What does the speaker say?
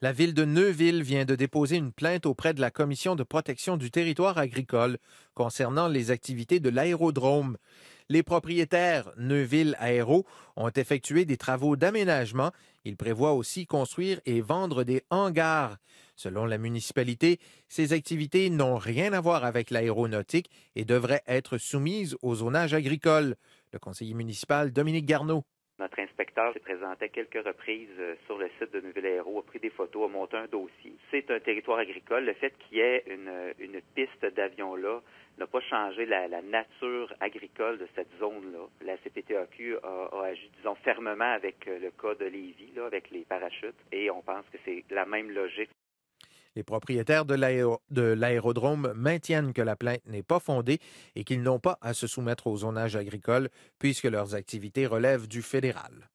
La ville de Neuville vient de déposer une plainte auprès de la Commission de protection du territoire agricole concernant les activités de l'aérodrome. Les propriétaires Neuville Aéro ont effectué des travaux d'aménagement. Ils prévoient aussi construire et vendre des hangars. Selon la municipalité, ces activités n'ont rien à voir avec l'aéronautique et devraient être soumises au zonage agricole. Le conseiller municipal Dominique Garneau. Notre inspecteur s'est présenté à quelques reprises euh, sur le site de Neuville-Aéro, a pris des photos, a monté un dossier. C'est un territoire agricole. Le fait qu'il y ait une, piste d'avion là n'a pas changé la, nature agricole de cette zone-là. La CPTAQ a, a, agi, disons, fermement avec euh, le cas de Lévis, là, avec les parachutes, et on pense que c'est la même logique. Les propriétaires de l'aérodrome maintiennent que la plainte n'est pas fondée et qu'ils n'ont pas à se soumettre au zonage agricole puisque leurs activités relèvent du fédéral.